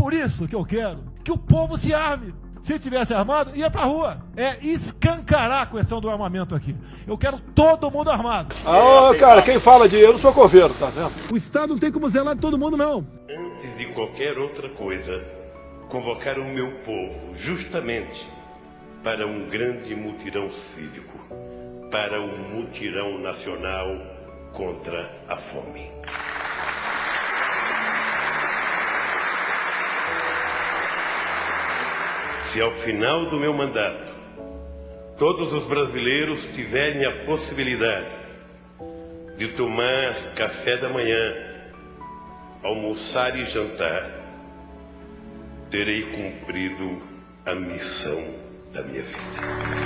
por isso que eu quero que o povo se arme. Se tivesse armado, ia pra rua. É escancarar a questão do armamento aqui. Eu quero todo mundo armado. Ah, cara, quem fala de eu não sou coveiro, tá vendo? O Estado não tem como zelar de todo mundo, não. Antes de qualquer outra coisa, convocar o meu povo justamente para um grande mutirão cívico, para um mutirão nacional contra a fome. Se ao final do meu mandato todos os brasileiros tiverem a possibilidade de tomar café da manhã, almoçar e jantar, terei cumprido a missão da minha vida.